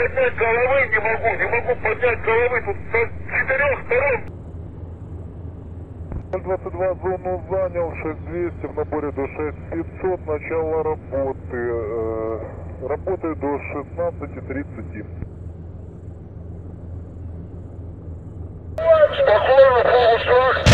поднять головы не могу, не могу поднять головы, тут с четырех сторон. 22 зону занял, 6200 в наборе до 6500, начало работы. Э, работаю до 16.30. Спокойно, полушаг.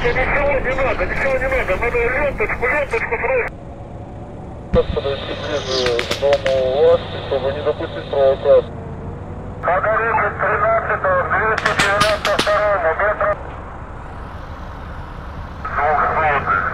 Слушайте, ничего не надо, ничего не надо. Надо ленточку, ленточку срочно. Господи, ближе к дому власти, чтобы не допустить провокации. Огородник 13 292 метра. 200.